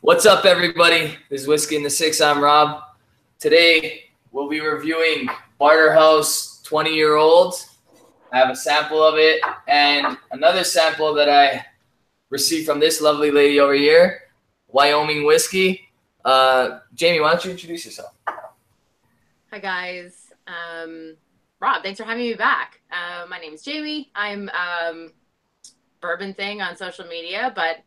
What's up, everybody? This is Whiskey in the Six. I'm Rob. Today, we'll be reviewing Barterhouse 20 year old. I have a sample of it and another sample that I received from this lovely lady over here, Wyoming Whiskey. Uh, Jamie, why don't you introduce yourself? Hi, guys. Um, Rob, thanks for having me back. Uh, my name is Jamie. I'm um, Bourbon Thing on social media, but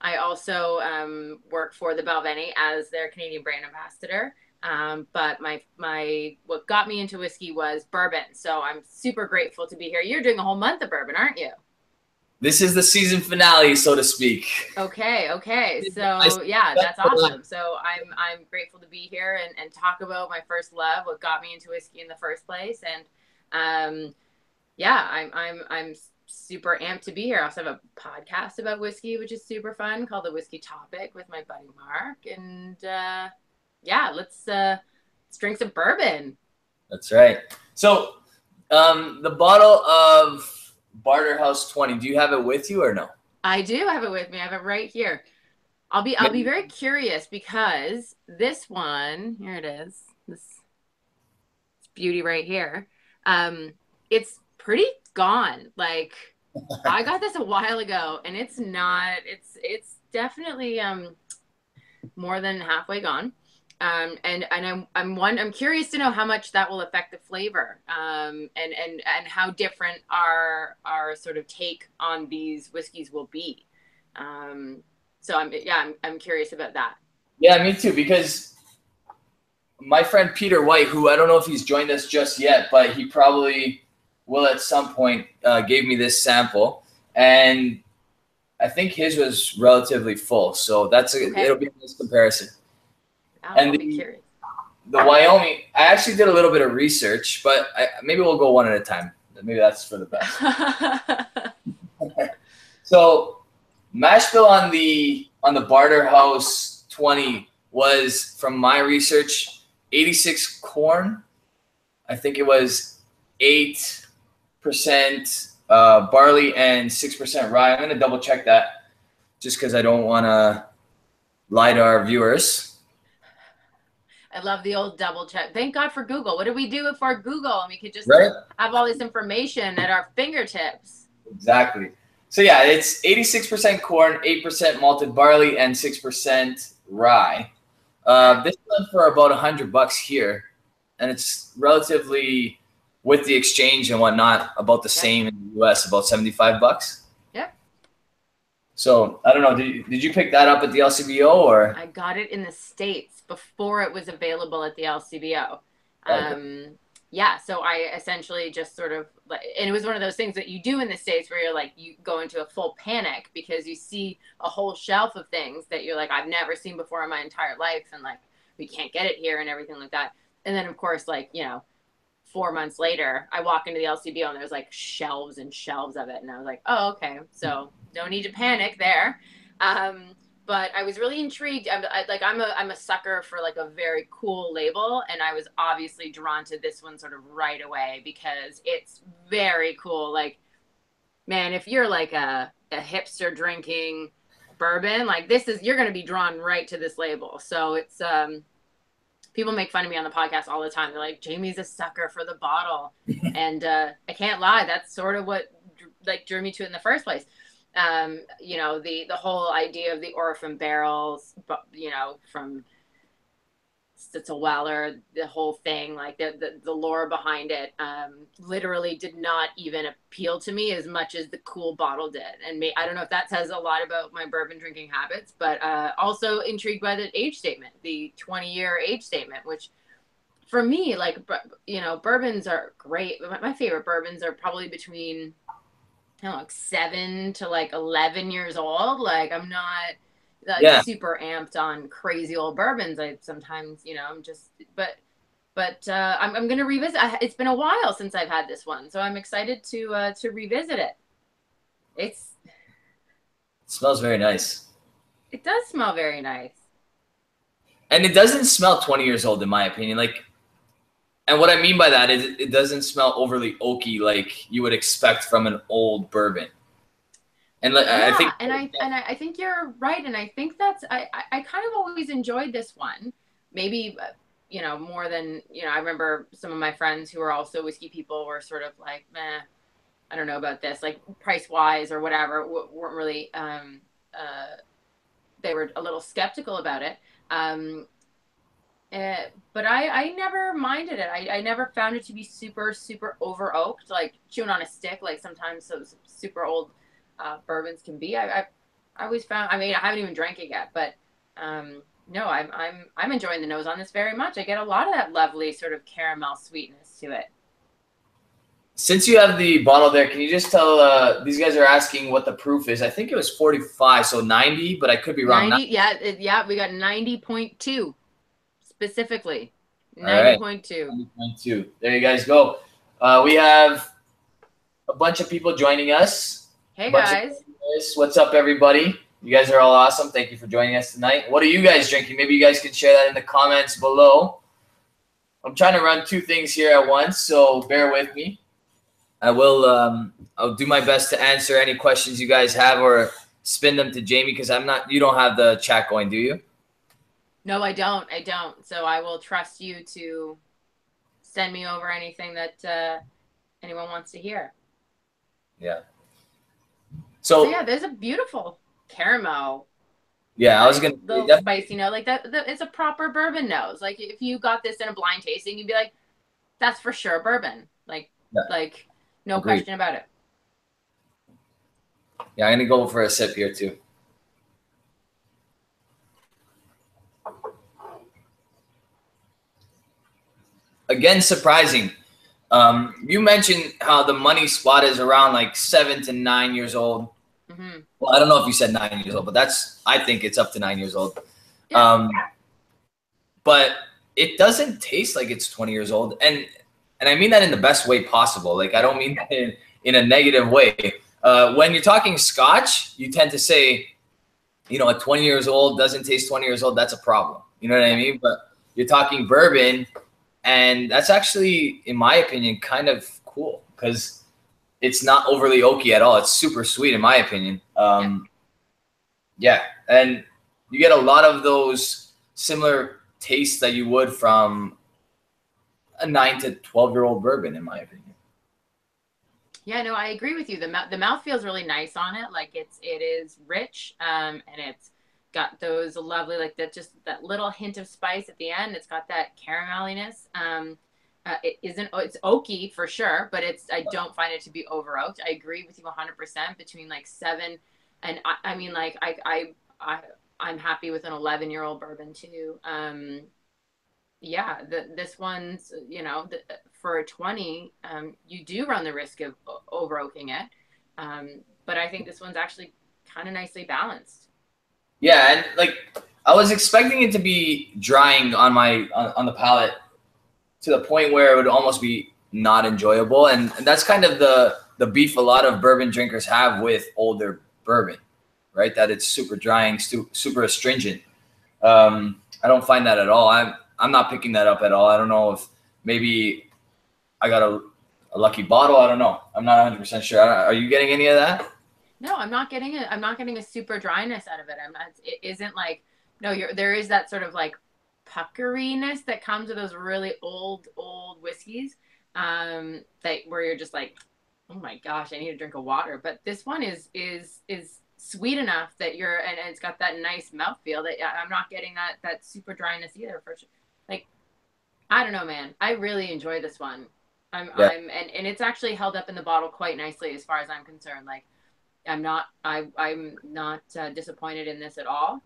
I also um, work for the Balvenie as their Canadian brand ambassador. Um, but my my what got me into whiskey was bourbon. So I'm super grateful to be here. You're doing a whole month of bourbon, aren't you? This is the season finale, so to speak. Okay, okay. So yeah, that's awesome. So I'm I'm grateful to be here and, and talk about my first love, what got me into whiskey in the first place. And um yeah, I'm I'm I'm super amped to be here. I also have a podcast about whiskey, which is super fun, called the Whiskey Topic with my buddy Mark. And uh, yeah, let's uh, let's drink some bourbon. That's right. So um, the bottle of Barterhouse 20, do you have it with you or no? I do have it with me. I have it right here. I'll be I'll be very curious because this one, here it is. This, this beauty right here. Um, it's pretty gone. Like I got this a while ago and it's not it's it's definitely um more than halfway gone. Um, and and I'm I'm one I'm curious to know how much that will affect the flavor um, and and and how different our our sort of take on these whiskeys will be. Um, so I'm yeah I'm I'm curious about that. Yeah, me too. Because my friend Peter White, who I don't know if he's joined us just yet, but he probably will at some point uh, gave me this sample, and I think his was relatively full. So that's a, okay. it'll be a nice comparison. I'll and the, the Wyoming, I actually did a little bit of research, but I, maybe we'll go one at a time. Maybe that's for the best. so mash bill on the on the Barterhouse 20 was from my research 86 corn. I think it was eight percent uh, barley and six percent rye. I'm gonna double check that just because I don't want to lie to our viewers. I love the old double check. Thank God for Google. What do we do if our Google and we could just right? have all this information at our fingertips? Exactly. So yeah, it's 86% corn, 8% malted barley, and 6% rye. Uh, this one for about 100 bucks here, and it's relatively with the exchange and whatnot, about the same in the US, about 75 bucks. Yep. So I don't know. Did you, did you pick that up at the LCBO or? I got it in the States before it was available at the LCBO. Um, yeah. So I essentially just sort of, and it was one of those things that you do in the States where you're like, you go into a full panic because you see a whole shelf of things that you're like, I've never seen before in my entire life. And like, we can't get it here and everything like that. And then of course, like, you know, four months later, I walk into the LCBO and there's like shelves and shelves of it. And I was like, oh, okay. So no need to panic there. Um, but I was really intrigued. I'm I, like, I'm a, I'm a sucker for like a very cool label. And I was obviously drawn to this one sort of right away because it's very cool. Like, man, if you're like a, a hipster drinking bourbon, like this is, you're going to be drawn right to this label. So it's, um, people make fun of me on the podcast all the time. They're like, Jamie's a sucker for the bottle. and uh, I can't lie. That's sort of what like drew me to it in the first place. Um, you know, the, the whole idea of the orphan barrels, you know, from Stitzel-Weller, the whole thing, like the, the, the lore behind it, um, literally did not even appeal to me as much as the cool bottle did. And me, I don't know if that says a lot about my bourbon drinking habits, but uh, also intrigued by the age statement, the 20 year age statement, which for me, like, you know, bourbons are great. My favorite bourbons are probably between, I don't know, like seven to like 11 years old. Like, I'm not like yeah. super amped on crazy old bourbons. I sometimes, you know, I'm just, but, but uh, I'm, I'm going to revisit. I, it's been a while since I've had this one, so I'm excited to uh, to revisit it. It's. It smells very nice. It does smell very nice. And it doesn't smell 20 years old, in my opinion. Like, and what I mean by that is it doesn't smell overly oaky like you would expect from an old bourbon. And yeah, I think, and I and I, think you're right, and I think that's I, I kind of always enjoyed this one. Maybe uh, you know more than you know. I remember some of my friends who are also whiskey people were sort of like, meh, I don't know about this, like price wise or whatever, weren't really. Um, uh, they were a little skeptical about it. Um, uh, but I, I never minded it. I, I never found it to be super, super over oaked, like chewing on a stick, like sometimes those super old uh, bourbons can be. I, I, I always found. I mean, I haven't even drank it yet, but um, no, I'm, I'm, I'm enjoying the nose on this very much. I get a lot of that lovely sort of caramel sweetness to it. Since you have the bottle there, can you just tell? Uh, these guys are asking what the proof is. I think it was 45, so 90, but I could be wrong. 90, yeah, it, yeah, we got 90.2 specifically. 90.2. Right. 90.2. There you guys go. Uh, we have a bunch of people joining us. Hey guys. What's up, everybody? You guys are all awesome. Thank you for joining us tonight. What are you guys drinking? Maybe you guys can share that in the comments below. I'm trying to run two things here at once, so bear with me. I will. Um, I'll do my best to answer any questions you guys have, or spin them to Jamie because I'm not. You don't have the chat going, do you? No, I don't. I don't. So I will trust you to send me over anything that uh, anyone wants to hear. Yeah. So, so yeah, there's a beautiful caramel. Yeah, I was gonna little that, spice, you know, like that. The, it's a proper bourbon nose. Like if you got this in a blind tasting, you'd be like, "That's for sure bourbon." Like, yeah. like no Agreed. question about it. Yeah, I'm gonna go for a sip here too. Again, surprising. Um, you mentioned how the money spot is around like seven to nine years old. Mm-hmm. Well, I don't know if you said nine years old, but that's I think it's up to nine years old. Yeah. Um, but it doesn't taste like it's 20 years old, and and I mean that in the best way possible. Like I don't mean that in, in a negative way. Uh, when you're talking Scotch, you tend to say, you know, a 20 years old doesn't taste 20 years old. That's a problem. You know what I mean? But you're talking bourbon, and that's actually, in my opinion, kind of cool because it's not overly oaky at all. It's super sweet, in my opinion. Um, yeah, and you get a lot of those similar tastes that you would from a nine to twelve year old bourbon, in my opinion. Yeah, no, I agree with you. The the mouth feels really nice on it. Like it's it is rich, um, and it's got those lovely like that just that little hint of spice at the end. It's got that carameliness. Um, uh, it isn't it's oaky for sure, but it's I don't find it to be over oaked. I agree with you 100% between like seven and I, I mean like I I I I'm happy with an 11 year old bourbon too. Um, yeah, the, this one's, you know, the, for a 20, um, you do run the risk of over oaking it. Um, but I think this one's actually kind of nicely balanced. Yeah. And like, I was expecting it to be drying on my, on, on the palate to the point where it would almost be not enjoyable. And, and that's kind of the, the beef a lot of bourbon drinkers have with older bourbon, right? That it's super drying, super astringent. Um, I don't find that at all. I'm, I'm not picking that up at all. I don't know if maybe I got a, a lucky bottle. I don't know. I'm not 100 percent sure. Are you getting any of that? No, I'm not getting it. I'm not getting a super dryness out of it. I'm not. It isn't like no. You're there is that sort of like puckeriness that comes with those really old old whiskeys. Um, that where you're just like, oh my gosh, I need to drink a water. But this one is is is sweet enough that you're and, and it's got that nice mouthfeel that I'm not getting that that super dryness either for sure. Like, I don't know, man. I really enjoy this one. I'm, yeah. I'm, and, and it's actually held up in the bottle quite nicely as far as I'm concerned. Like, I'm not, I, I'm not uh, disappointed in this at all.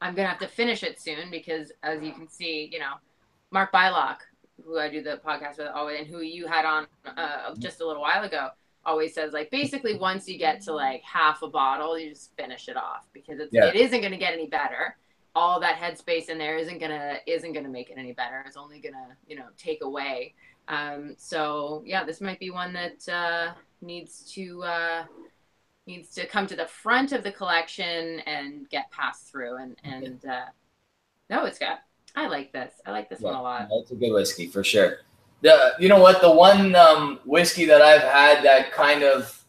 I'm gonna have to finish it soon because, as you can see, you know, Mark Bylok, who I do the podcast with always, and who you had on uh, just a little while ago, always says like basically once you get to like half a bottle, you just finish it off because it's, yeah. it isn't gonna get any better all that headspace in there isn't gonna isn't gonna make it any better. It's only gonna you know take away. Um, so yeah, this might be one that uh, needs to uh, needs to come to the front of the collection and get passed through. And and uh, no, it's got. I like this. I like this yeah, one a lot. It's a good whiskey for sure. The you know what the one um, whiskey that I've had that kind of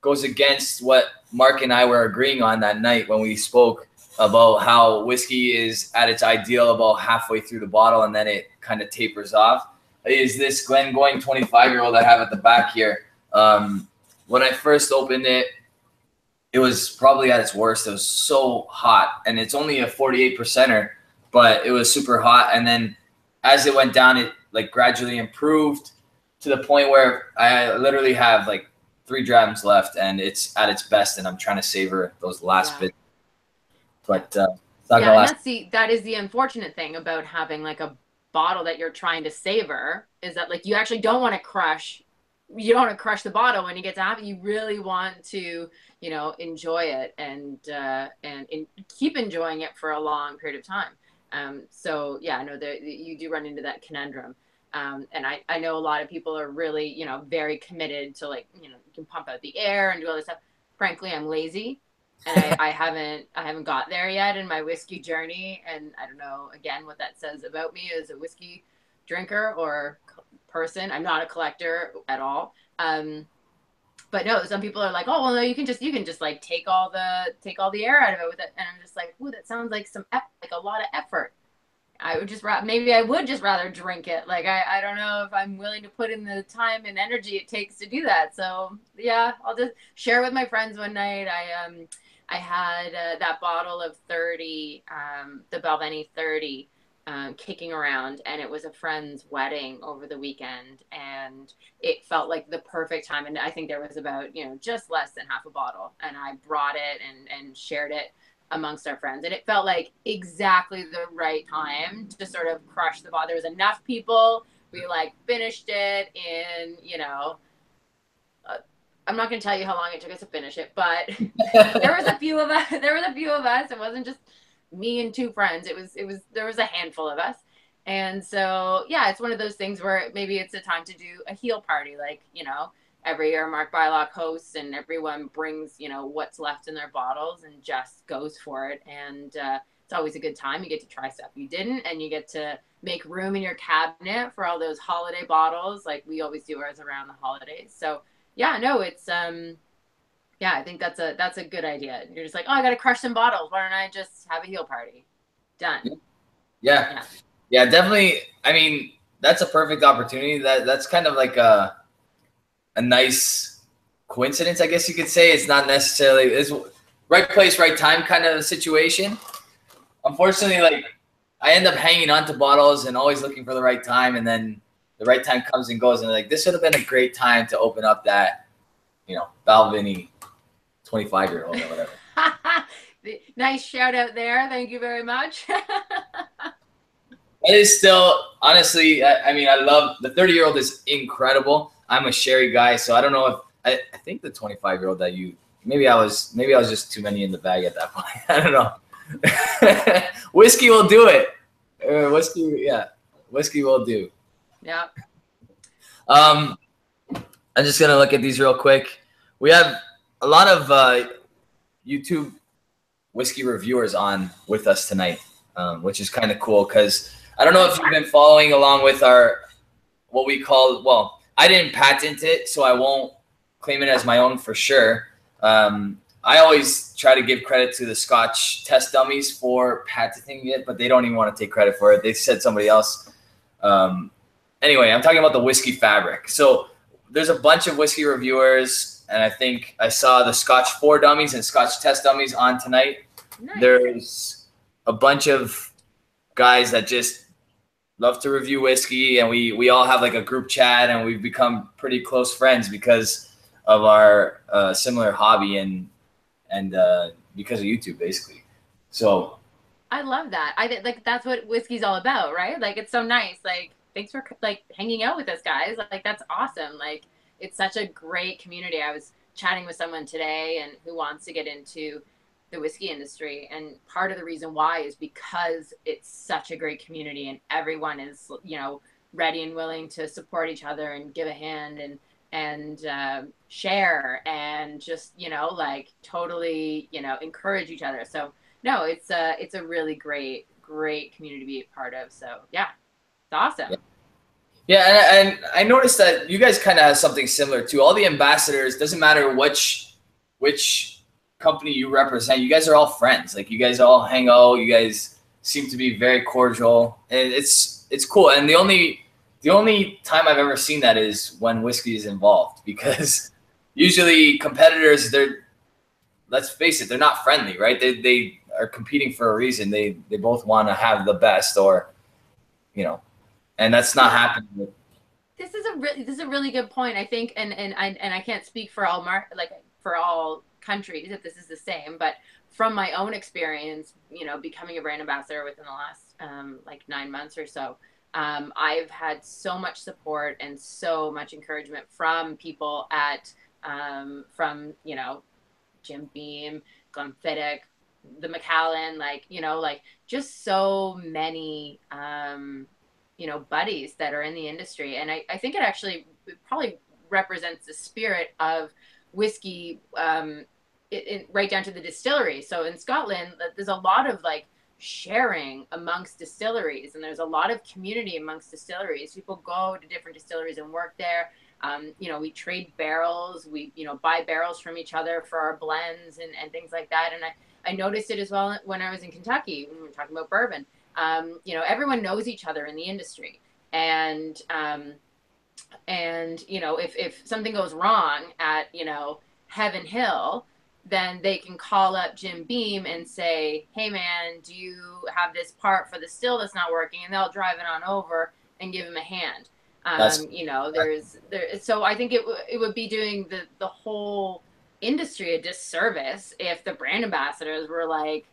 goes against what Mark and I were agreeing on that night when we spoke about how whiskey is at its ideal about halfway through the bottle and then it kind of tapers off. Is this Glen Glengoyne 25 year old I have at the back here? Um, when I first opened it, it was probably at its worst. It was so hot, and it's only a 48 percenter, but it was super hot. And then as it went down, it like gradually improved to the point where I literally have like three drams left, and it's at its best, and I'm trying to savor those last bits. But uh, yeah, that's the that is the unfortunate thing about having like a bottle that you're trying to savor is that like you actually don't want to crush you don't want to crush the bottle when you get to have it. You really want to, you know, enjoy it and uh, and, keep enjoying it for a long period of time. Um, so yeah, I know that you do run into that conundrum. Um, and I, I know a lot of people are really, you know, very committed to like, you know, you can pump out the air and do all this stuff. Frankly, I'm lazy and I, I haven't I haven't got there yet in my whiskey journey. And I don't know again what that says about me as a whiskey drinker or person. I'm not a collector at all. Um, but no, some people are like, oh well, no, you can just you can just like take all the take all the air out of it with it, and I'm just like, ooh, that sounds like some like a lot of effort. I would just maybe I would just rather drink it. Like I, I don't know if I'm willing to put in the time and energy it takes to do that. So yeah, I'll just share with my friends one night. I um I had uh, that bottle of 30, um, the Balvenie 30, um, kicking around, and it was a friend's wedding over the weekend, and it felt like the perfect time. And I think there was about you know just less than half a bottle, and I brought it and and shared it amongst our friends, and it felt like exactly the right time to sort of crush the bottle. There was enough people. We like finished it in you know I'm not going to tell you how long it took us to finish it, but there was a few of us. There was a few of us. It wasn't just me and two friends. It was it was there was a handful of us, and so yeah, it's one of those things where maybe it's a time to do a heel party, like you know. Every year, Mark Bylok hosts, and everyone brings, you know, what's left in their bottles and just goes for it. And uh, it's always a good time. You get to try stuff you didn't, and you get to make room in your cabinet for all those holiday bottles, like we always do ours around the holidays. So yeah, no, it's um yeah, I think that's a that's a good idea. You're just like, oh, I got to crush some bottles. Why don't I just have a heel party? Done. Yeah. yeah. yeah, definitely. I mean, that's a perfect opportunity. That that's kind of like a a nice coincidence, I guess you could say. It's not necessarily it's right place, right time kind of situation. Unfortunately, like I end up hanging on to bottles and always looking for the right time, and then the right time comes and goes, and like this would have been a great time to open up that, you know, Balvenie, twenty five year old or whatever. nice shout out there. Thank you very much. it is still honestly. I, I, mean, I love the thirty year old is incredible. I'm a sherry guy, so I don't know if I, I think the twenty five year old that you maybe I was maybe I was just too many in the bag at that point. I don't know. whiskey will do it. Uh, whiskey, yeah, whiskey will do. Yeah. Um, I'm just gonna look at these real quick. We have a lot of uh, YouTube whiskey reviewers on with us tonight, um, which is kind of cool because I don't know if you've been following along with our what we call well, I didn't patent it, so I won't claim it as my own for sure. Um, I always try to give credit to the Scotch test dummies for patenting it, but they don't even want to take credit for it. They said somebody else um, anyway, I'm talking about the whiskey fabric. So there's a bunch of whiskey reviewers, and I think I saw the Scotch Four Dummies and Scotch Test Dummies on tonight. Nice. There's a bunch of guys that just love to review whiskey, and we we all have like a group chat, and we've become pretty close friends because of our uh, similar hobby and and uh, because of YouTube, basically. So I love that. I think like that's what whiskey's all about, right? Like it's so nice. Like thanks for like hanging out with us guys. Like that's awesome. Like it's such a great community. I was chatting with someone today and who wants to get into the whiskey industry and part of the reason why is because it's such a great community and everyone is you know ready and willing to support each other and give a hand and and uh, share and just you know like totally you know encourage each other so no it's a it's a really great great community to be a part of so yeah it's awesome. Yeah. Yeah, and, and I noticed that you guys kind of have something similar too. All the ambassadors doesn't matter which which company you represent, you guys are all friends. Like you guys all hang out. You guys seem to be very cordial, and it's it's cool. And the only the only time I've ever seen that is when whiskey is involved, because usually competitors they're let's face it, they're not friendly, right? They they are competing for a reason. They they both want to have the best, or you know, and that's not happening. This is a really this is a really good point. I think, and and I and I can't speak for all mar like for all countries if this is the same, but from my own experience, you know, becoming a brand ambassador within the last um, like nine months or so, um, I've had so much support and so much encouragement from people at um, from you know Jim Beam, Glenfiddich, the Macallan, like, you know, like just so many, um, you know, buddies that are in the industry. And I, I think it actually it probably represents the spirit of whiskey um, it, it, right down to the distillery. So in Scotland, there's a lot of like sharing amongst distilleries and there's a lot of community amongst distilleries. People go to different distilleries and work there um, you know, we trade barrels, we, you know, buy barrels from each other for our blends and, and things like that. And I, I noticed it as well when I was in Kentucky, when we were talking about bourbon. Um, you know, everyone knows each other in the industry. And, um, and, you know, if, if something goes wrong at, you know, Heaven Hill, then they can call up Jim Beam and say, "Hey, man, do you have this part for the still that's not working?" And they'll drive it on over and give him a hand. Um, you know, there's there. So I think it w- it would be doing the the whole industry a disservice if the brand ambassadors were like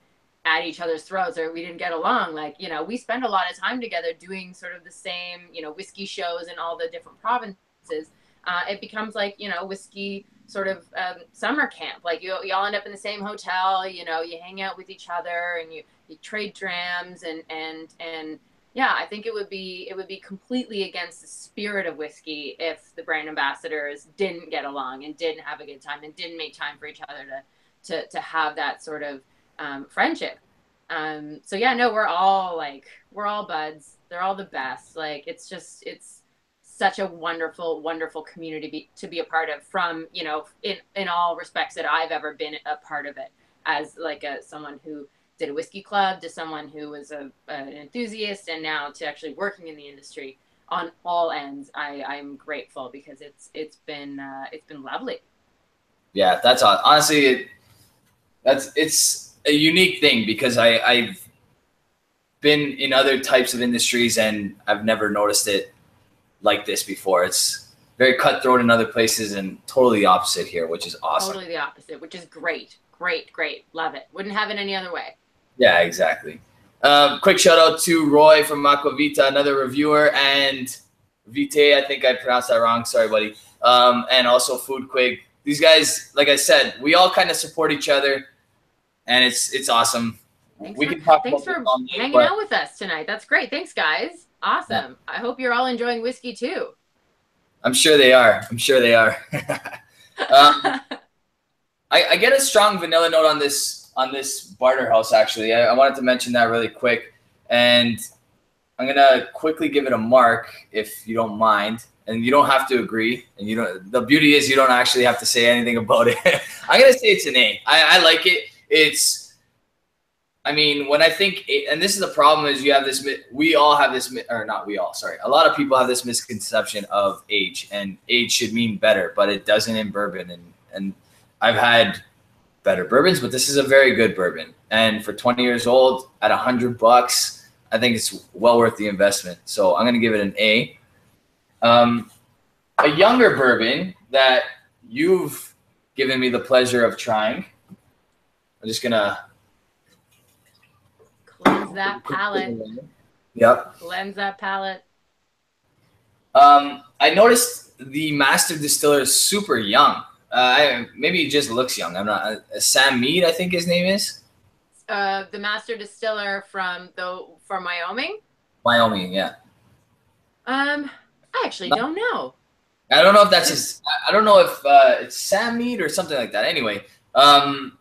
at each other's throats or we didn't get along. Like you know, we spend a lot of time together doing sort of the same you know whiskey shows in all the different provinces. Uh, it becomes like you know whiskey sort of um, summer camp. Like you, you all end up in the same hotel. You know, you hang out with each other and you, you trade drams and and and yeah, I think it would be it would be completely against the spirit of whiskey if the brand ambassadors didn't get along and didn't have a good time and didn't make time for each other to to to have that sort of um, friendship. Um, so yeah, no, we're all like we're all buds. They're all the best. Like it's just it's such a wonderful wonderful community to be, to be a part of from you know in in all respects that I've ever been a part of it as like a someone who did a whiskey club to someone who was a, an enthusiast and now to actually working in the industry on all ends I, i'm grateful because it's it's been uh, it's been lovely yeah that's honestly that's it's a unique thing because i i've been in other types of industries and i've never noticed it like this before it's very cutthroat in other places and totally the opposite here which is awesome totally the opposite which is great great great love it wouldn't have it any other way yeah, exactly. Um, quick shout out to Roy from Aquavita, another reviewer, and Vite, I think I pronounced that wrong. Sorry, buddy. Um, and also Food Quig. These guys, like I said, we all kind of support each other, and it's it's awesome. Thanks we for, can talk. Thanks for hanging out with us tonight. That's great. Thanks, guys. Awesome. Yeah. I hope you're all enjoying whiskey too. I'm sure they are. I'm sure they are. um, I, I get a strong vanilla note on this on this Barterhouse. Actually, I, I wanted to mention that really quick, and I'm gonna quickly give it a mark if you don't mind, and you don't have to agree. And you don't. The beauty is you don't actually have to say anything about it. I'm gonna say it's an A. I, I like it. It's. I mean, when I think, and this is the problem, is you have this. We all have this, or not we all. Sorry, a lot of people have this misconception of age, and age should mean better, but it doesn't in bourbon. And and I've had better bourbons, but this is a very good bourbon. And for 20 years old at 100 bucks, I think it's well worth the investment. So I'm going to give it an A. Um, a younger bourbon that you've given me the pleasure of trying. I'm just going to cleanse that palate. Yep. Cleanse that palate. Um, I noticed the master distiller is super young. Uh, I, maybe he just looks young. I'm not. Uh, Sam Mead, I think his name is. Uh, the master distiller from the from Wyoming. Wyoming, yeah. Um, I actually not, don't know. I don't know if that's his. I don't know if uh, it's Sam Mead or something like that. Anyway, um,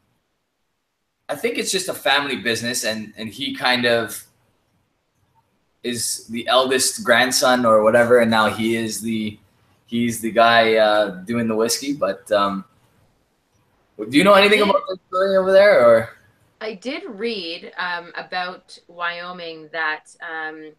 I think it's just a family business, and and he kind of is the eldest grandson or whatever, and now he is the he's the guy uh, doing the whiskey. But um, do you know anything about this distilling over there, or? I did read um, about Wyoming that um,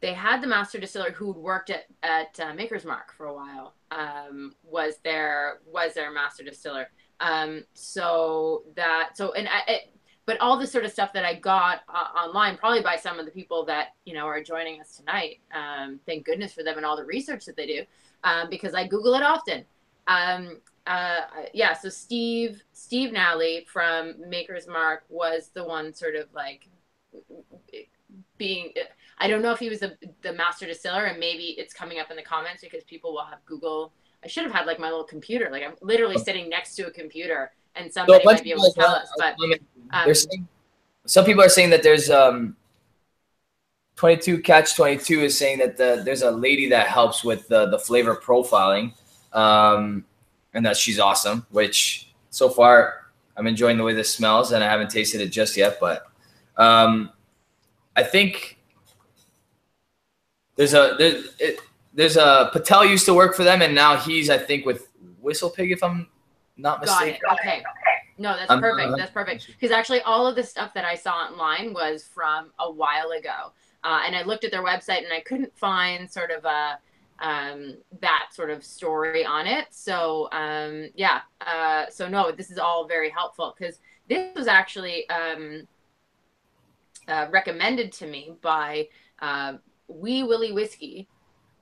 they had the master distiller who worked at at uh, Maker's Mark for a while. Um, was their was their master distiller. Um, so that so and I, it, but all the sort of stuff that I got uh, online, probably by some of the people that you know are joining us tonight. Um, thank goodness for them and all the research that they do, um, because I Google it often. Um, uh, yeah, so Steve Steve Nally from Maker's Mark was the one sort of like being. I don't know if he was the the master distiller, and maybe it's coming up in the comments because people will have Google. I should have had like my little computer. Like I'm literally oh. sitting next to a computer, and somebody so might be able to tell us. But um, saying, some people are saying that there's um 22 catch 22 is saying that the, there's a lady that helps with the, the flavor profiling um, and that she's awesome which so far i'm enjoying the way this smells and i haven't tasted it just yet but um, i think there's a there's, it, there's a patel used to work for them and now he's i think with WhistlePig if i'm not mistaken Got it. okay no, that's um, perfect. That's perfect. Because actually, all of the stuff that I saw online was from a while ago, uh, and I looked at their website and I couldn't find sort of a um, that sort of story on it. So um, yeah, uh, so no, this is all very helpful because this was actually um, uh, recommended to me by uh, Wee Willie Whiskey,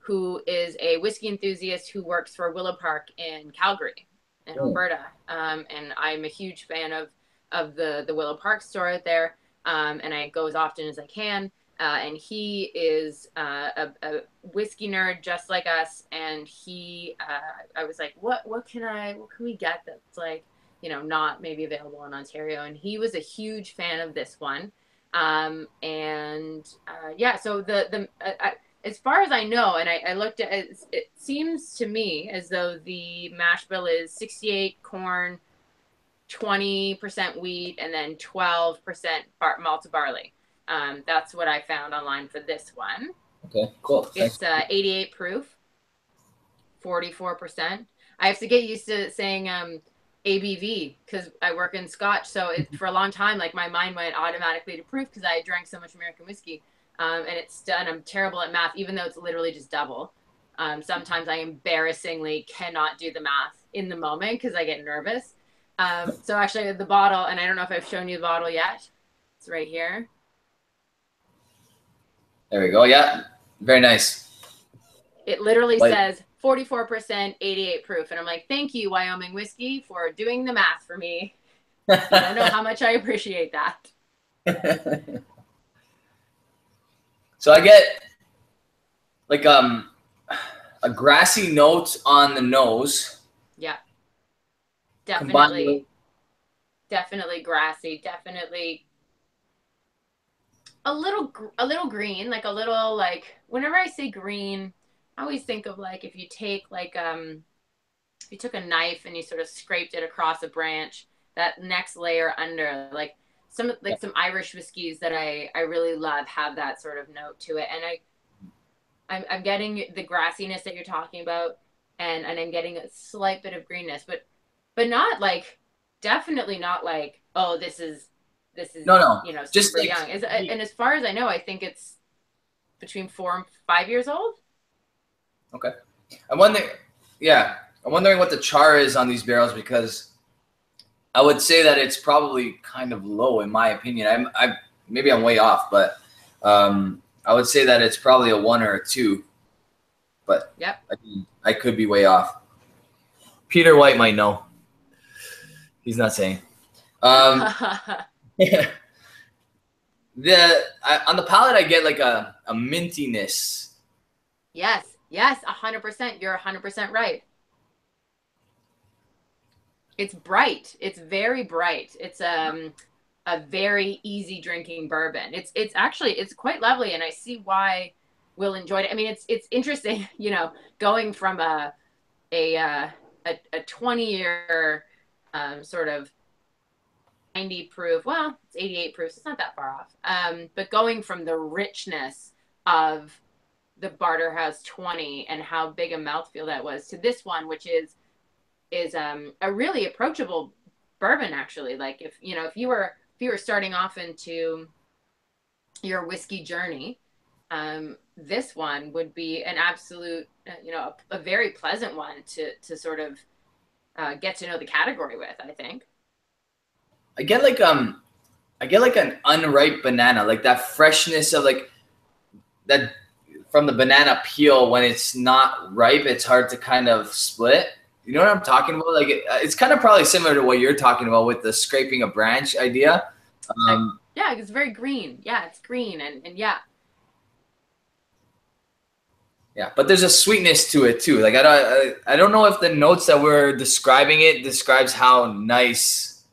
who is a whiskey enthusiast who works for Willow Park in Calgary in oh. Alberta. Um, and I'm a huge fan of of the the Willow Park store out there. Um, and I go as often as I can. Uh, and he is uh, a, a, whiskey nerd just like us. And he, uh, I was like, what what can I what can we get that's like you know not maybe available in Ontario? And he was a huge fan of this one. Um, and uh, yeah, so the the uh, as far as I know, and I, I looked at it, it seems to me as though the mash bill is 68 corn, 20% wheat, and then 12% bar- malted barley. Um, that's what I found online for this one. Okay, cool. It's uh, 88 proof, 44%. I have to get used to saying um, ABV because I work in Scotch. So it, for a long time, like my mind went automatically to proof because I drank so much American whiskey um, and it's done. I'm terrible at math, even though it's literally just double. Um, sometimes I embarrassingly cannot do the math in the moment because I get nervous. Um, so actually, the bottle, and I don't know if I've shown you the bottle yet. It's right here. There we go. Yeah, very nice. It literally Light. says 44%, 88 proof, and I'm like, thank you, Wyoming whiskey, for doing the math for me. I don't know how much I appreciate that. So I get like um a grassy note on the nose. Yeah. Definitely. Definitely grassy. Definitely a little a little green, like a little like whenever I say green, I always think of like if you take like um if you took a knife and you sort of scraped it across a branch, that next layer under like some like yeah. some Irish whiskeys that I I really love have that sort of note to it, and I I'm, I'm getting the grassiness that you're talking about, and and I'm getting a slight bit of greenness, but but not like definitely not like oh this is this is no no you know just like, young. Is, and as far as I know, I think it's between four and five years old. Okay, I'm wondering. Yeah, I'm wondering what the char is on these barrels because I would say that it's probably kind of low in my opinion. I'm I maybe I'm way off, but um, I would say that it's probably a one or a two. But yep. I, I could be way off. Peter White might know. He's not saying. Um, yeah. The I, on the palate, I get like a, a mintiness. Yes, yes, hundred percent. You're hundred percent right. It's bright. It's very bright. It's um a very easy drinking bourbon. It's it's actually it's quite lovely, and I see why Will enjoyed it. I mean, it's it's interesting, you know, going from a a uh, a, a 20 year um, sort of 90 proof. Well, it's 88 proof. So it's not that far off. Um, but going from the richness of the Barterhouse 20 and how big a mouthfeel that was to this one, which is is um, a really approachable bourbon actually. Like if you know if you were if you were starting off into your whiskey journey, um, this one would be an absolute uh, you know a, a, very pleasant one to to sort of uh, get to know the category with. I think. I get like um, I get like an unripe banana, like that freshness of like that from the banana peel when it's not ripe. It's hard to kind of split. You know what I'm talking about? Like it, it's kind of probably similar to what you're talking about with the scraping a branch idea. Um, yeah, it's very green. Yeah, it's green and and yeah. Yeah, but there's a sweetness to it too. Like I don't, I, I don't know if the notes that we're describing it describes how nice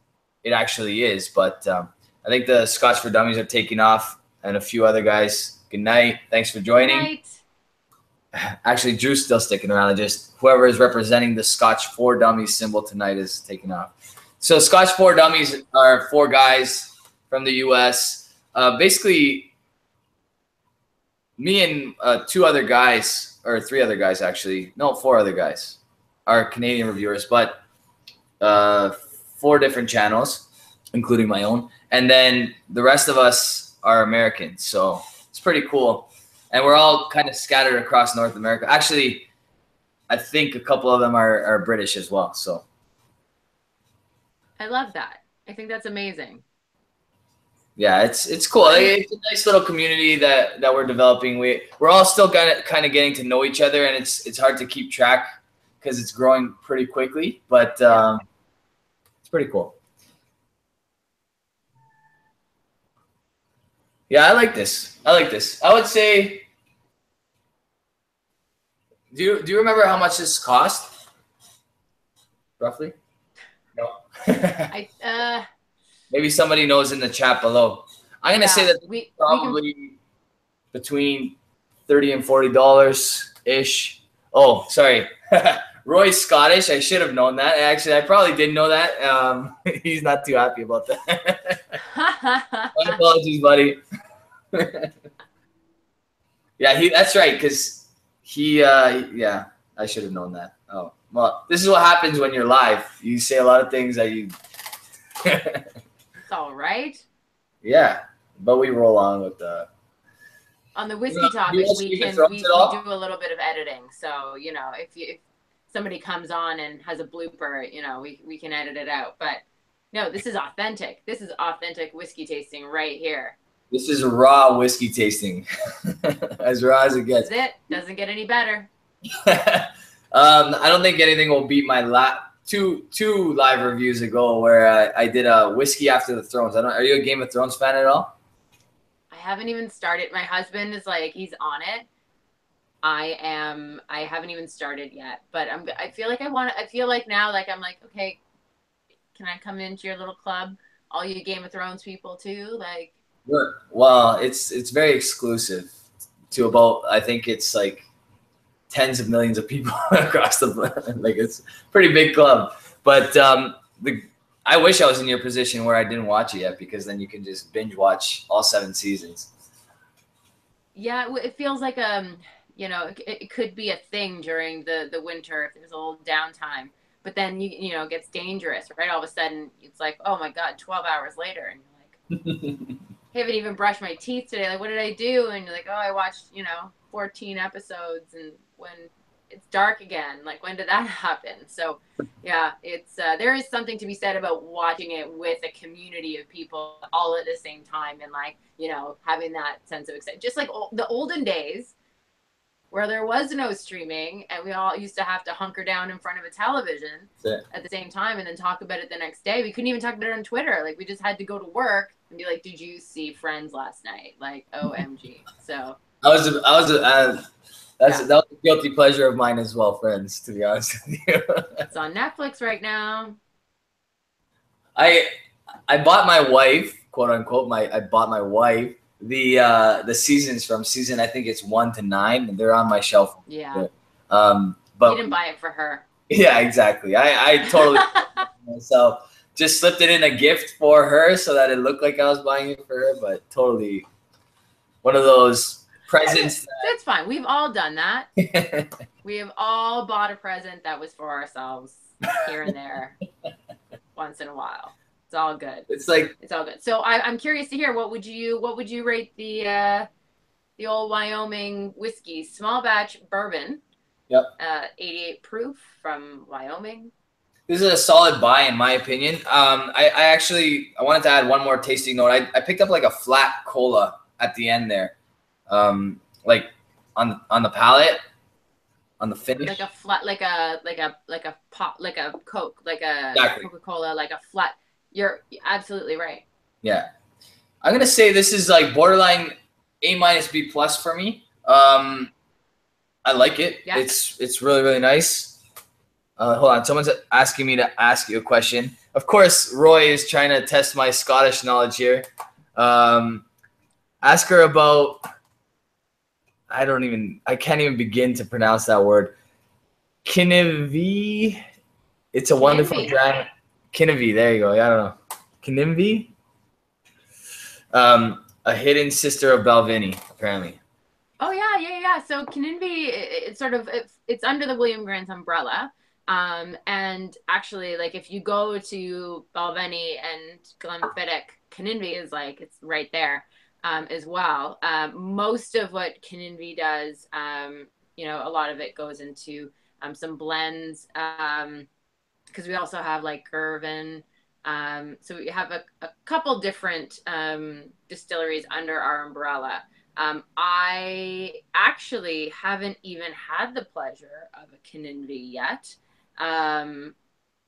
it actually is, but um, I think the Scotch for Dummies are taking off, and a few other guys. Good night. Thanks for joining. Actually, Drew's still sticking around. I just whoever is representing the Scotch Four Dummies symbol tonight is taking off. So Scotch Four Dummies are four guys from the U.S. Uh, basically, me and uh, two other guys, or three other guys actually, no, four other guys, are Canadian reviewers, but uh, four different channels, including my own, and then the rest of us are Americans. So it's pretty cool, and we're all kind of scattered across North America. Actually, I think a couple of them are, are British as well. So I love that. I think that's amazing yeah, it's it's cool. It's a nice little community that that we're developing. We we're all still kind of kind of getting to know each other, and it's it's hard to keep track because it's growing pretty quickly. But um, it's pretty cool. Yeah, I like this. I like this. I would say. Do you do you remember how much this cost? Roughly. No. I uh Maybe somebody knows in the chat below. I'm gonna yeah, say that we, probably we between thirty and forty dollars ish. Oh, sorry. Roy's Scottish. I should have known that. Actually, I probably didn't know that. Um, he's not too happy about that. My apologies, buddy. yeah, he. That's right. Because he. Uh, yeah, I should have known that. Oh, well, this is what happens when you're live. You say a lot of things that you it's all right. Yeah, but we roll on with the. On the whiskey topic, we can we, we do a little bit of editing. So you know, if you if somebody comes on and has a blooper, you know, we we can edit it out. But no, this is authentic. This is authentic whiskey tasting right here. This is raw whiskey tasting, as raw as it gets. That's it. Doesn't get any better. um, I don't think anything will beat my lap two two live reviews ago where I, I did a whiskey after the thrones. I don't. Are you a Game of Thrones fan at all? I haven't even started. My husband is like he's on it. I am. I haven't even started yet, but I'm. I feel like I want. I feel like now, like I'm like, okay, can I come into your little club? All you Game of Thrones people too, like. Well, it's it's very exclusive to about. I think it's like tens of millions of people across the like it's pretty big club. But um, the I wish I was in your position where I didn't watch it yet because then you can just binge watch all seven seasons. Yeah, it feels like um, you know, it, it could be a thing during the the winter if there's a little downtime. But then you you know it gets dangerous, right? All of a sudden it's like, oh my god, twelve hours later, and you're like, haven't even brushed my teeth today. Like, what did I do? And you're like, oh, I watched you know 14 episodes and when it's dark again like when did that happen so yeah it's uh, there is something to be said about watching it with a community of people all at the same time and like you know having that sense of excitement just like the olden days where there was no streaming and we all used to have to hunker down in front of a television at the same time and then talk about it the next day we couldn't even talk about it on twitter like we just had to go to work and be like did you see friends last night like omg so i was i was uh, that's yeah. that was a guilty pleasure of mine as well, friends. To be honest with you, it's on Netflix right now. I I bought my wife, quote unquote, my I bought my wife the uh the seasons from season I think it's one to nine, and they're on my shelf. Yeah. Um, but you didn't buy it for her. Yeah, exactly. I I totally myself just slipped it in a gift for her so that it looked like I was buying it for her, but totally one of those presents. That's fine. We've all done that. we have all bought a present that was for ourselves here and there. once in a while. It's all good. It's like It's all good. So I, I'm curious to hear what would you what would you rate the uh, the old Wyoming whiskey small batch bourbon? Yep. Uh, 88 proof from Wyoming. This is a solid buy in my opinion. Um, I, I actually I wanted to add one more tasting note. I, I picked up like a flat cola at the end there, um, like on on the palate, on the finish. Like a flat like a like a like a pop like a Coke, like a Exactly. Coca-Cola, like a flat you're absolutely right. Yeah. I'm gonna say this is like borderline A minus B plus for me. Um I like it. Yeah. It's it's really, really nice. Uh, hold on, someone's asking me to ask you a question. Of course, Roy is trying to test my Scottish knowledge here. Um, ask her about. I don't even. I can't even begin to pronounce that word. Kinnevie. It's a wonderful drama. Kinnevie. There you go. Yeah, I don't know. Kinnevie. Um, a hidden sister of Balvenie, apparently. Oh yeah, yeah, yeah. So Kininvie, it- it's sort of it's, it's under the William Grant's umbrella. Um, and actually, like if you go to Balvenie and Glenfiddich, Kininvie is like it's right there um, as well. Um, most of what Kininvie does, um, you know, a lot of it goes into um, some blends because we also have like Girvan. Um, so we have a, a couple different um, distilleries under our umbrella. Um, I actually haven't even had the pleasure of a Kininvie yet. Um,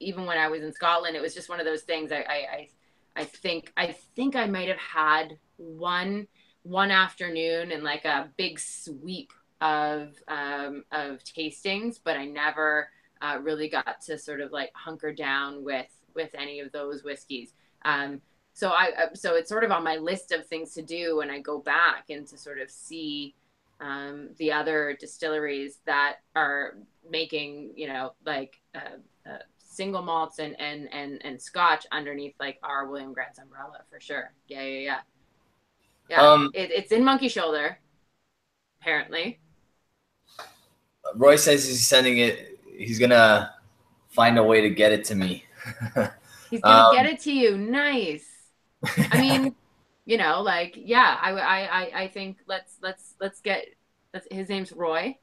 even when I was in Scotland, it was just one of those things. I, I, I, think I think I might have had one one afternoon and like a big sweep of um, of tastings, but I never uh, really got to sort of like hunker down with with any of those whiskeys. Um, so I uh, so it's sort of on my list of things to do when I go back and to sort of see um, the other distilleries that are making you know like uh, uh, single malts and and and and Scotch underneath like our William Grant's umbrella for sure. Yeah, yeah, yeah. Yeah, Um, it, it's in Monkey Shoulder, apparently. Roy says he's sending it. He's gonna find a way to get it to me. He's gonna Um, get it to you. Nice. I mean, you know, like yeah, I I I, think let's let's let's get let's, his name's Roy.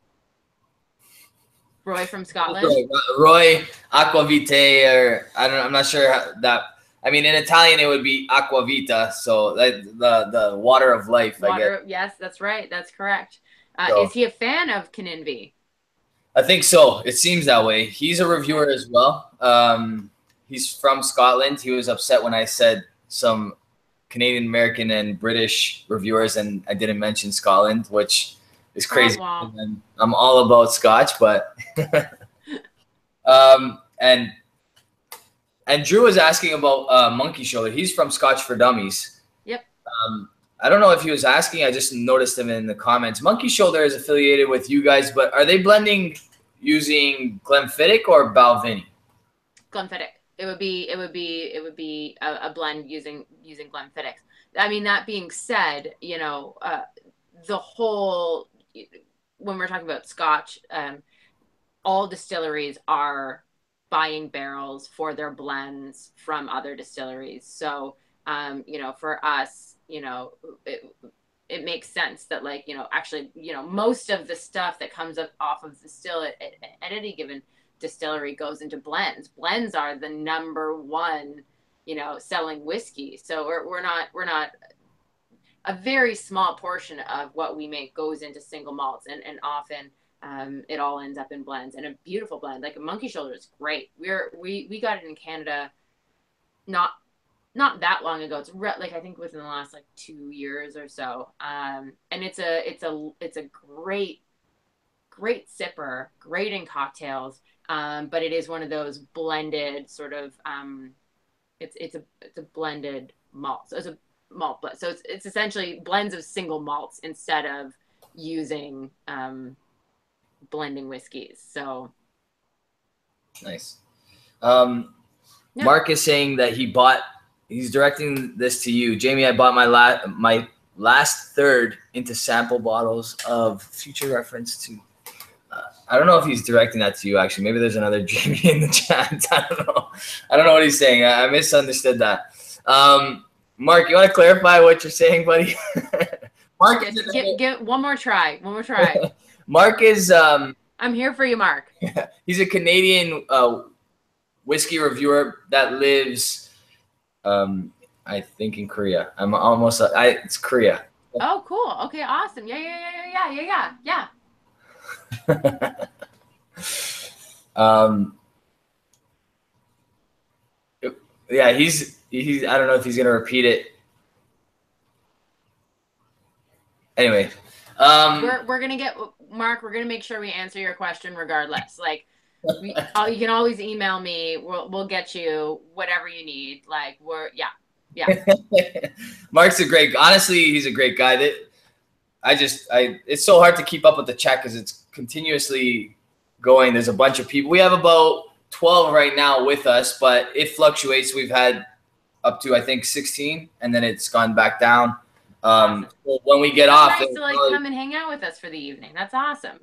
Roy from Scotland. Roy, Roy Aquavite, or I don't. I'm not sure how that. I mean, in Italian it would be Aquavita, so that, the the water of life. Water, yes, that's right. That's correct. Uh, So- is he a fan of Kininvie? I think so. It seems that way. He's a reviewer as well. Um, he's from Scotland. He was upset when I said some Canadian, American, and British reviewers, and I didn't mention Scotland, which is crazy. wow. And I'm all about Scotch, but um, and and Drew was asking about uh, Monkey Shoulder. He's from Scotch for Dummies. Yep. Um, I don't know if he was asking. I just noticed him in the comments. Monkey Shoulder is affiliated with you guys, but are they blending using Glenfiddich or Balvenie? Glenfiddich. It would be it would be it would be a, a blend using using Glenfiddich. I mean, that being said, you know, uh, the whole when we're talking about Scotch, um, all distilleries are buying barrels for their blends from other distilleries. So, um, you know, for us, you know, it, it makes sense that like you know actually you know most of the stuff that comes up off of the still at, at, at any given distillery goes into blends. Blends are the number one, you know, selling whiskey. So we're, we're not we're not a very small portion of what we make goes into single malts, and and often um, it all ends up in blends and a beautiful blend. Like a Monkey Shoulder is great. We're we we got it in Canada, not not that long ago. It's re- like I think within the last like two years or so. Um, and it's a it's a it's a great great sipper, great in cocktails. Um, but it is one of those blended sort of um, it's it's a it's a blended malt. So it's a malt blend. So it's it's essentially blends of single malts instead of using um, blending whiskeys. So Nice. Um, Yeah. Mark is saying that he bought. He's directing this to you, Jamie. I bought my la- my last third into sample bottles of future reference to I don't know if he's directing that to you. Actually, maybe there's another Jamie in the chat. I don't know. I don't know what he's saying. I, I misunderstood that. Um, Mark, you want to clarify what you're saying, buddy? Mark, is get, get one more try. One more try. Mark is. Um, I'm here for you, Mark. he's a Canadian uh, whiskey reviewer that lives, um, I think, in Korea. I'm almost. I it's Korea. Oh, cool. Okay, awesome. Yeah, yeah, yeah, yeah, yeah, yeah, yeah. Um, yeah, he's he's. I don't know if he's gonna repeat it. Anyway, um, we're we're gonna get Mark. We're gonna make sure we answer your question regardless. Like, we, you can always email me. We'll we'll get you whatever you need. Like, we're yeah. Yeah. Mark's a great. Honestly, he's a great guy. That I just I. It's so hard to keep up with the chat because it's continuously going. There's a bunch of people. We have about 12 right now with us, but it fluctuates. We've had up to I think 16, and then it's gone back down. Um, awesome. when we get off, nice to like really, come and hang out with us for the evening. That's awesome.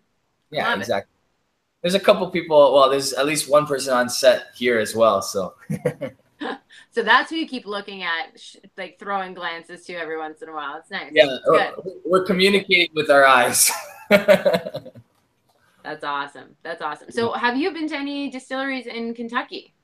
Yeah, Love exactly. It. There's a couple people. Well, there's at least one person on set here as well. So. So that's who you keep looking at, like throwing glances to every once in a while. It's nice. Yeah, we're, we're communicating with our eyes. that's awesome. That's awesome. So, have you been to any distilleries in Kentucky?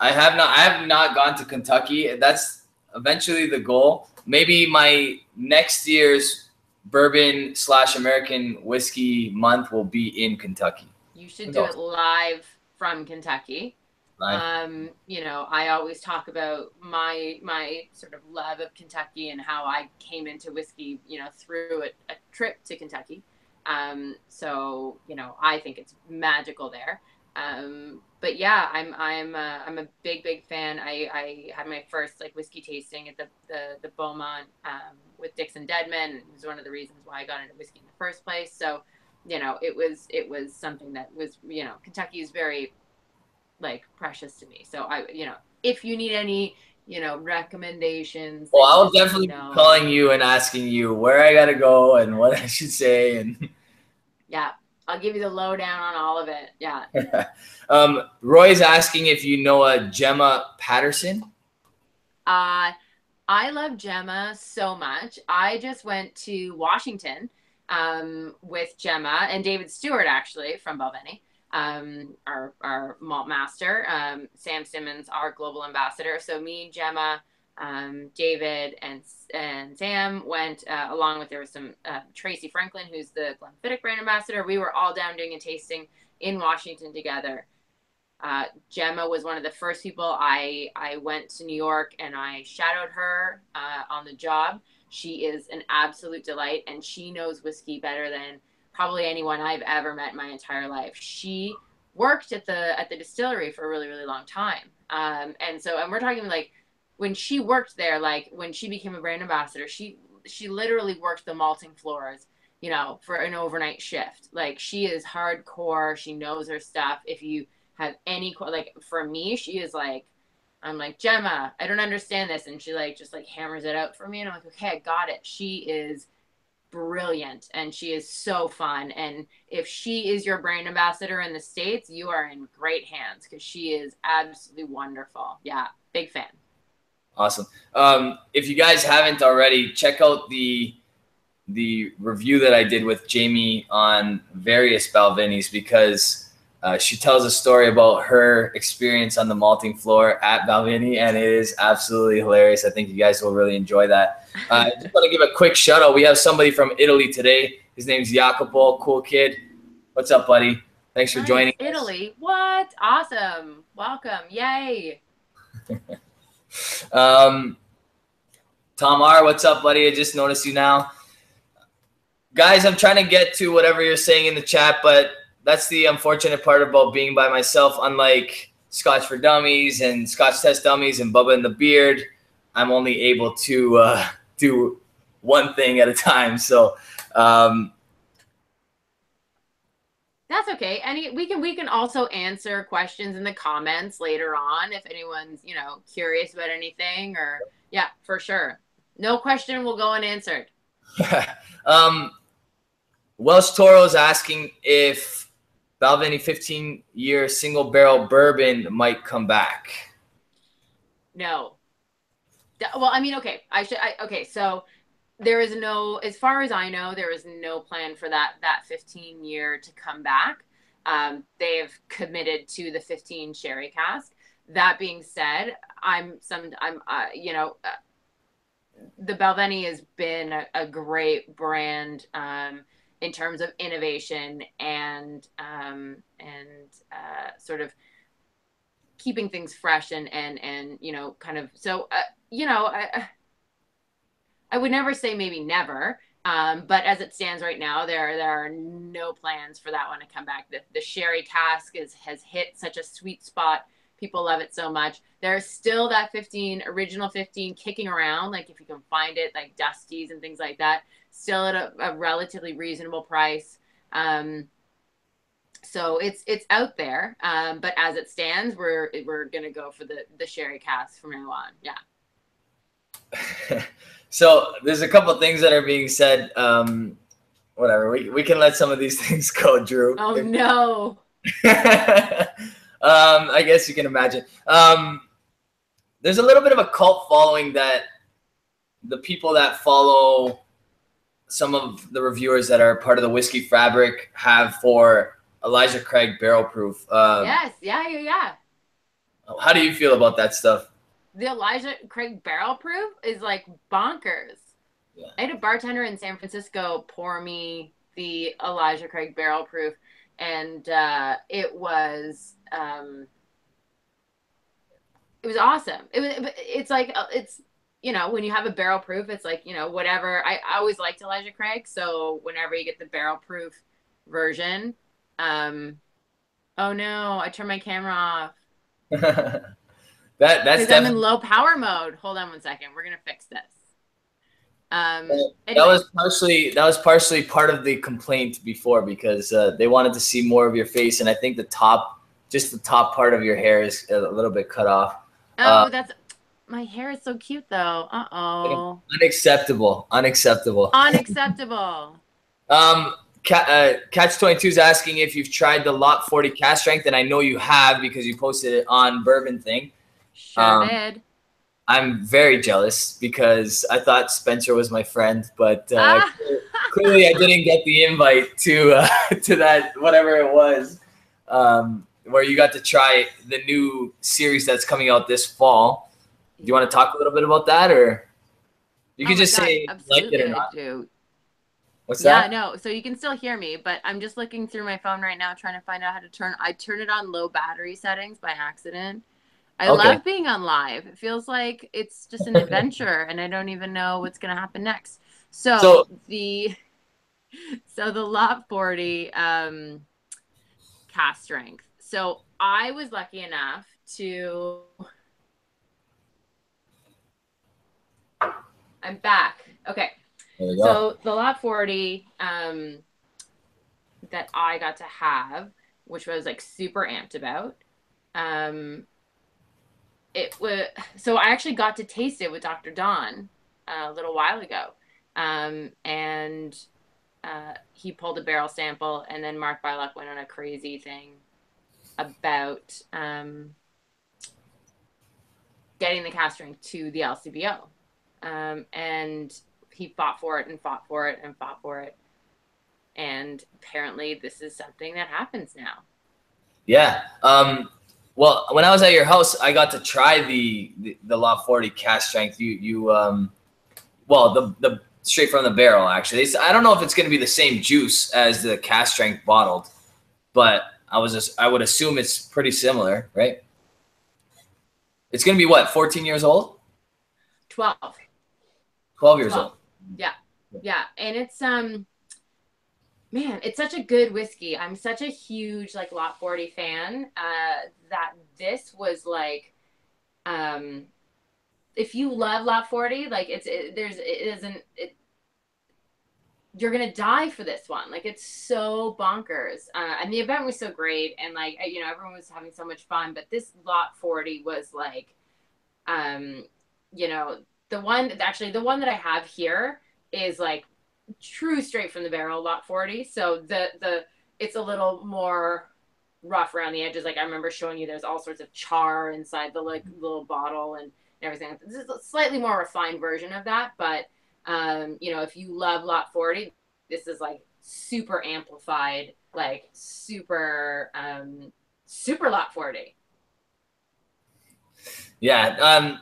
I have not. I have not gone to Kentucky. That's eventually the goal. Maybe my next year's bourbon slash American whiskey month will be in Kentucky. You should do it live from Kentucky. Um, you know, I always talk about my my sort of love of Kentucky and how I came into whiskey, you know, through a, a trip to Kentucky. Um, so you know, I think it's magical there. Um, but yeah, I'm I'm uh, I'm a big big fan. I, I had my first like whiskey tasting at the the, the Beaumont um, with Dixon Dedman. It was one of the reasons why I got into whiskey in the first place. So, you know, it was it was something that was you know Kentucky is very like precious to me. So I, you know, if you need any, you know, recommendations. Well, I'll definitely know. be calling you and asking you where I gotta go and what I should say and. Yeah, I'll give you the lowdown on all of it. Yeah. um, Roy's asking if you know a Gemma Paterson. Uh, I love Gemma so much. I just went to Washington um, with Gemma and David Stewart, actually, from Balvenie um, our, our malt master, um, Sam Simmons, our global ambassador. So me, Gemma, um, David, and and Sam went uh, along with there was some uh, Tracy Franklin, who's the Glenfiddich brand ambassador. We were all down doing a tasting in Washington together. Uh, Gemma was one of the first people I I went to New York and I shadowed her uh, on the job. She is an absolute delight, and she knows whiskey better than probably anyone I've ever met in my entire life. She worked at the at the distillery for a really really long time, um, and so and we're talking like when she worked there, like when she became a brand ambassador, she she literally worked the malting floors, you know, for an overnight shift. Like she is hardcore. She knows her stuff. If you have any like for me, she is like. I'm like Gemma, I don't understand this, and she like just like hammers it out for me, and I'm like, okay, I got it. She is brilliant and she is so fun. And if she is your brand ambassador in the States, you are in great hands because she is absolutely wonderful. Yeah, big fan. Awesome. Um, if you guys haven't already, check out the the review that I did with Jamie on various Balvenies because uh, she tells a story about her experience on the malting floor at Balvenie, and it is absolutely hilarious. I think you guys will really enjoy that. Uh, I just want to give a quick shout out. We have somebody from Italy today. His name's Jacopo, cool kid. What's up, buddy? Thanks for nice. joining. Italy, us. what? Awesome! Welcome, yay! um, Tom R, what's up, buddy? I just noticed you now. Guys, I'm trying to get to whatever you're saying in the chat, but that's the unfortunate part about being by myself. Unlike Scotch for Dummies and Scotch Test Dummies and Bubba and the Beard, I'm only able to uh, do one thing at a time. So um, that's okay. Any we can we can also answer questions in the comments later on if anyone's you know curious about anything or yeah for sure. No question will go unanswered. um, Welsh Toro is asking if Balvenie 15 year single barrel bourbon might come back. No. Well, I mean, okay. I should. I, okay, so there is no, as far as I know, there is no plan for that that 15 year to come back. Um, they've committed to the 15 sherry cask. That being said, I'm some. I'm. Uh, you know. Uh, the Balvenie has been a, a great brand um, in terms of innovation and um, and uh, sort of keeping things fresh and and and you know kind of so uh, you know I I would never say maybe never um, but as it stands right now there there are no plans for that one to come back. The, the sherry cask is has hit such a sweet spot. People love it so much. There's still that 15 original 15 kicking around like if you can find it like dusties and things like that still at a, a relatively reasonable price. Um, so it's it's out there um, but as it stands we're we're gonna go for the the sherry cask from now on yeah. So there's a couple things that are being said um, whatever we, we can let some of these things go drew. Oh no. Um, i guess you can imagine. Um, there's a little bit of a cult following that the people that follow some of the reviewers that are part of the whiskey fabric have for Elijah Craig barrel proof. Um, yes, yeah, yeah, yeah. How do you feel about that stuff? The Elijah Craig barrel proof is like bonkers. Yeah. I had a bartender in San Francisco pour me the Elijah Craig barrel proof, and uh, it was um, it was awesome. It was it's like uh, it's you know when you have a barrel proof, it's like you know whatever. I, I always liked Elijah Craig, so whenever you get the barrel proof version, um, oh no, I turned my camera off. that that's I'm in low power mode. Hold on one second. We're gonna fix this. Um, anyway. that was partially that was partially part of the complaint before because uh, they wanted to see more of your face, and I think the top, just the top part of your hair is a little bit cut off. Oh, uh, that's my hair is so cute though. Uh oh. Unacceptable. Unacceptable. Unacceptable. um, uh, Catch 22 is asking if you've tried the Lot 40 cask strength, and I know you have because you posted it on Bourbon Thing. Sure um, did. I'm very jealous because I thought Spencer was my friend, but uh, ah. clearly I didn't get the invite to uh, to that whatever it was, um, where you got to try the new series that's coming out this fall. Do you want to talk a little bit about that, or you can oh just God, say like it or not? What's yeah, that? no. So you can still hear me, but I'm just looking through my phone right now trying to find out how to turn I turn it on low battery settings by accident. I okay. love being on live. It feels like it's just an adventure and I don't even know what's going to happen next. So, so, the so the lot 40 um cask strength. So I was lucky enough to I'm back. Okay. So the lot 40 um, that I got to have, which was like super amped about, um, it was so I actually got to taste it with Dr. Don uh, a little while ago, um, and uh, he pulled a barrel sample, and then Mark Bylok went on a crazy thing about um, getting the cask strength to the LCBO, um, and he fought for it and fought for it and fought for it. And apparently this is something that happens now. Yeah. Um, well, when I was at your house, I got to try the the, the Lot 40 cask strength. You you um, well the the straight from the barrel actually. It's, I don't know if it's going to be the same juice as the cask strength bottled, but I was just I would assume it's pretty similar, right? It's going to be what 14 years old. 12. 12 years 12. old. Yeah. Yeah. And it's um man, it's such a good whiskey. I'm such a huge like Lot 40 fan uh that this was like um if you love Lot 40, like it's it, there's it isn't it you're gonna die for this one. Like it's so bonkers, uh, and the event was so great, and like you know everyone was having so much fun. But this lot forty was like, um, you know, the one actually the one that I have here is like true straight from the barrel lot 40. So the the it's a little more rough around the edges. Like I remember showing you, there's all sorts of char inside the like little bottle and everything. This is a slightly more refined version of that, but um, you know, if you love Lot 40, this is like super amplified, like super, um, super Lot 40. Yeah. Um,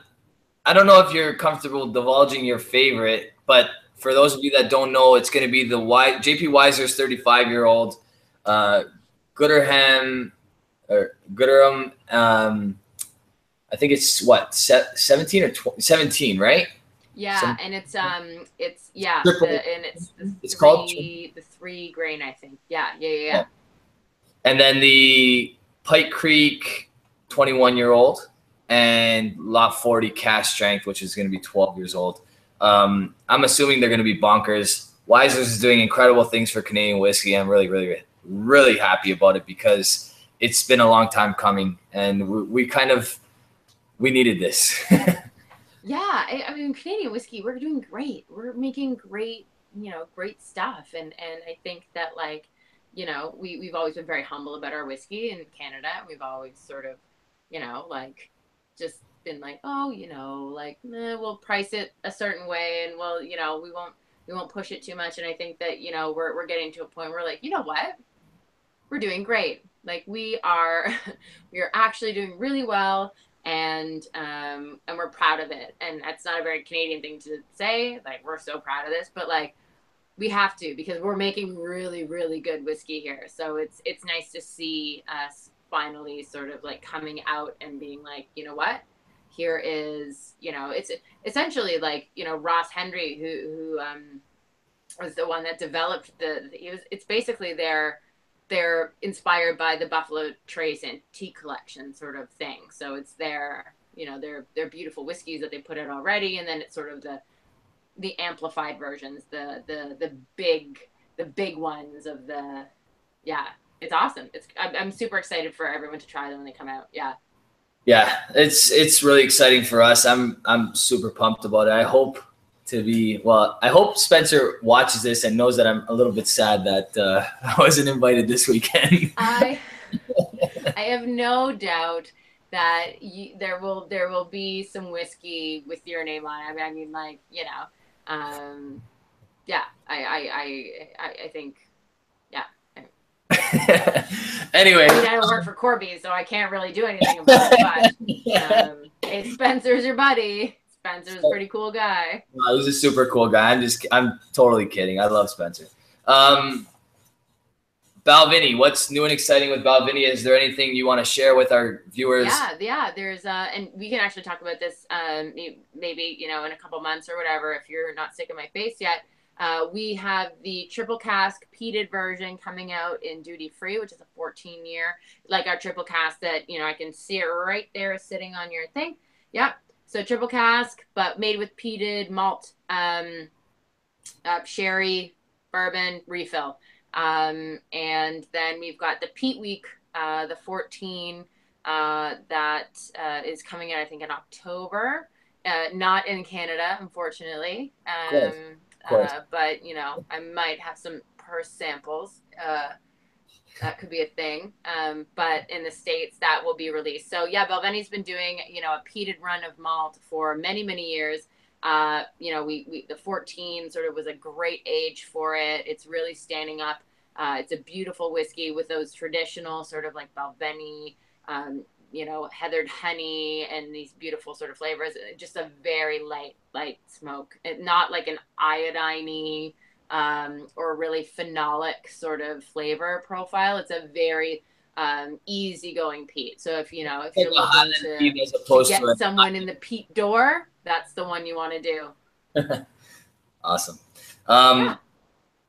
I don't know if you're comfortable divulging your favorite, but for those of you that don't know, it's going to be the y- JP Wiser's 35 year old, uh, Gooderham or Gooderham. Um, I think it's what 17 or 20, 17, right? Yeah, Some, and it's um, it's yeah, the, and it's it's three, called the three grain, I think. Yeah, yeah, yeah, yeah. And then the Pike Creek, 21 year old, and Lot 40 cask strength, which is going to be 12 years old. Um, I'm assuming they're going to be bonkers. Wiser's is doing incredible things for Canadian whiskey. I'm really, really, really happy about it because it's been a long time coming, and we, we kind of we needed this. Yeah, I, I, mean Canadian whiskey, we're doing great. We're making great, you know, great stuff, and and I think that like, you know, we we've always been very humble about our whiskey in Canada. We've always sort of, you know, like, just been like, oh, you know, like eh, we'll price it a certain way, and we'll, you know, we won't we won't push it too much. And I think that you know we're we're getting to a point where like, you know what, we're doing great. Like we are, we are actually doing really well and um, and we're proud of it. And that's not a very Canadian thing to say. Like we're so proud of this, but like we have to because we're making really really good whiskey here. So it's it's nice to see us finally sort of like coming out and being like, you know what? Here is, you know, it's essentially like, you know, Ross Henry, who who um was the one that developed the, was it's basically their they're inspired by the Buffalo Trace antique collection sort of thing. So it's their, you know, their their beautiful whiskeys that they put out already, and then it's sort of the the amplified versions, the the the big the big ones of the, yeah, it's awesome. It's I'm, I'm super excited for everyone to try them when they come out. Yeah. Yeah, it's it's really exciting for us. I'm I'm super pumped about it. I hope to be well i hope spencer watches this and knows that i'm a little bit sad that uh, i wasn't invited this weekend i i have no doubt that you, there will there will be some whiskey with your name on it i mean, I mean like you know um yeah i i i i think anyway, I, mean, I don't work for Corby, so I can't really do anything about it. But um, hey, Spencer's your buddy. Spencer's a pretty cool guy. No, he's a super cool guy. I'm just, I'm totally kidding. I love Spencer. Um, Balvenie, what's new and exciting with Balvenie? Is there anything you want to share with our viewers? Yeah, yeah. There's, uh, and we can actually talk about this, um, maybe you know, in a couple months or whatever. If you're not sick of my face yet, uh, we have the triple cask peated version coming out in duty free, which is a 14 year, like our triple cask that you know I can see it right there sitting on your thing. Yep, so triple cask, but made with peated malt, um, uh, sherry, bourbon, refill. Um, and then we've got the Peat Week, uh, the 14 uh, that uh, is coming out, I think, in October. Uh, not in Canada, unfortunately. Um, Uh, but, you know, I might have some purse samples that could be a thing. Um, but in the states, that will be released. So yeah, Balvenie's been doing you know a peated run of malt for many many years. Uh, you know, we, we the 14 sort of was a great age for it. It's really standing up. Uh, it's a beautiful whiskey with those traditional sort of like Balvenie, um, you know, heathered honey and these beautiful sort of flavors. Just a very light, light smoke. It, not like an iodiney um, or really phenolic sort of flavor profile. It's a very um, easygoing peat. So if you know if you're looking to, to get to someone in the peat door, that's the one you want to do. awesome. Um,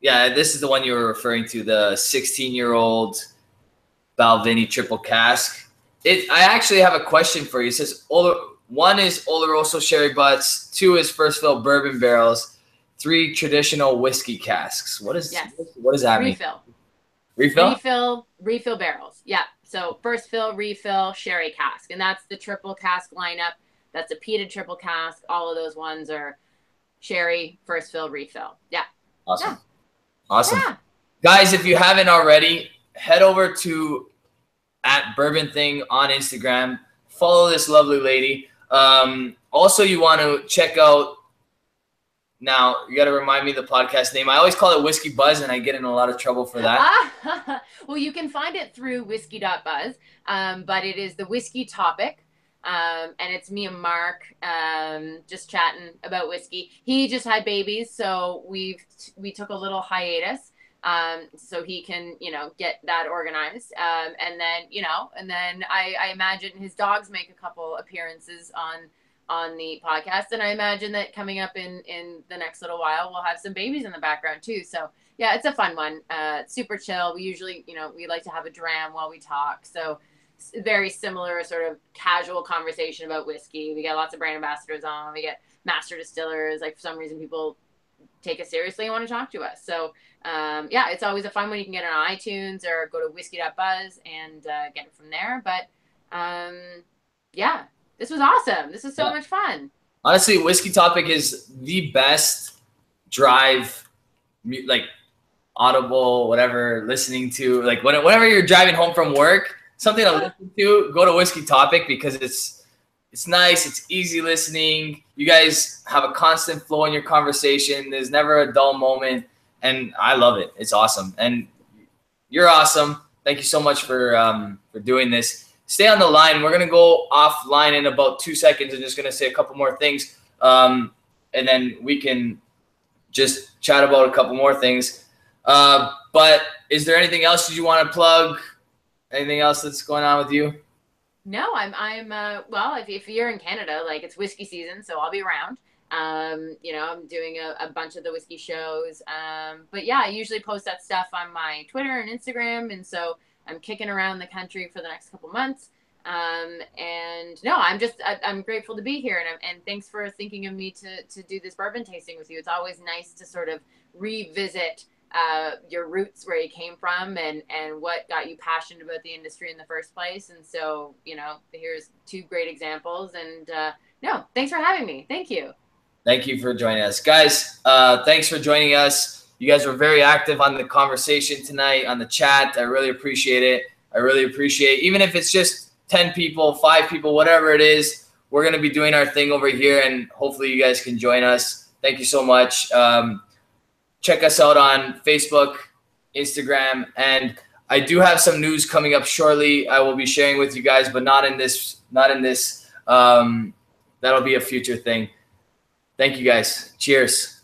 yeah. yeah, this is the one you were referring to, the 16 year old Balvenie triple cask. It, I actually have a question for you. It says one is Oloroso sherry butts, two is first fill bourbon barrels three traditional whiskey casks. What is yes. what does that refill. mean? Refill. Refill. Refill barrels. Yeah. So first fill, refill, sherry cask, and that's the triple cask lineup. That's a peated triple cask. All of those ones are sherry, first fill, refill. Yeah. Awesome. Yeah. Awesome. Yeah. Guys, if you haven't already, head over to at Bourbon Thing on Instagram. Follow this lovely lady. Um, also, you want to check out. Now you got to remind me the podcast name. I always call it Whiskey Buzz, and I get in a lot of trouble for that. well, you can find it through whiskey.buzz, um, but it is the whiskey topic. Um, and it's me and Mark um, just chatting about whiskey. He just had babies, so we've we took a little hiatus um, so he can you know get that organized. Um, and then you know, and then I, I imagine his dogs make a couple appearances on on the podcast, and I imagine that coming up in in the next little while, we'll have some babies in the background too. So yeah, it's a fun one. Uh, super chill. We usually you know we like to have a dram while we talk. So very similar sort of casual conversation about whiskey. We get lots of brand ambassadors on. We get master distillers. Like for some reason, people take us seriously and want to talk to us. So um, yeah, it's always a fun one. You can get it on iTunes or go to whiskey.buzz and uh, get it from there. But um, yeah, this was awesome. This was so yeah. much fun. Honestly, Whiskey Topic is the best drive, like audible, whatever, listening to, like whenever you're driving home from work something to listen to, go to Whiskey Topic because it's it's nice, it's easy listening. You guys have a constant flow in your conversation. There's never a dull moment, and I love it. It's awesome, and you're awesome. Thank you so much for um, for doing this. Stay on the line. We're gonna go offline in about two seconds. I'm just gonna say a couple more things, um, and then we can just chat about a couple more things. Uh, but is there anything else you want to plug? Anything else that's going on with you? No, I'm I'm uh, well. If, if you're in Canada, like it's whiskey season, so I'll be around. Um, you know, I'm doing a, a bunch of the whiskey shows. Um, but yeah, I usually post that stuff on my Twitter and Instagram, and so I'm kicking around the country for the next couple months. Um, and no, I'm just I, am grateful to be here, and and thanks for thinking of me to to do this bourbon tasting with you. It's always nice to sort of revisit uh, your roots, where you came from, and and what got you passionate about the industry in the first place. And so, you know, here's two great examples. And uh, no, thanks for having me. Thank you. Thank you for joining us, guys. Uh, thanks for joining us. You guys were very active on the conversation tonight on the chat. I really appreciate it. I really appreciate, even if it's just ten people, five people, whatever it is. We're gonna be doing our thing over here, and hopefully, you guys can join us. Thank you so much. Um, check us out on Facebook, Instagram, and I do have some news coming up shortly. I will be sharing with you guys, but not in this. Not in this. Um, that'll be a future thing. Thank you guys. Cheers.